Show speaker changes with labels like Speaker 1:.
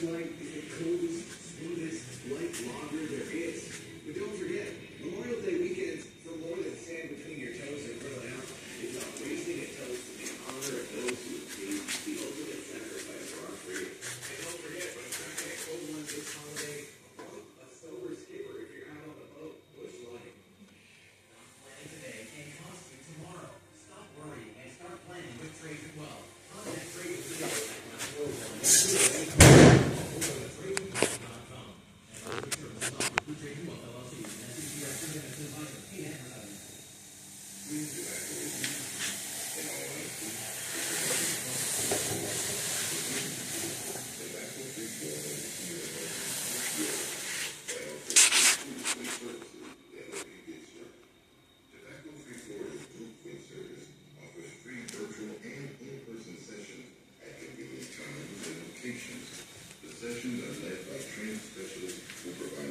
Speaker 1: Bush like is the coldest, smoothest light longer? there is. But don't forget,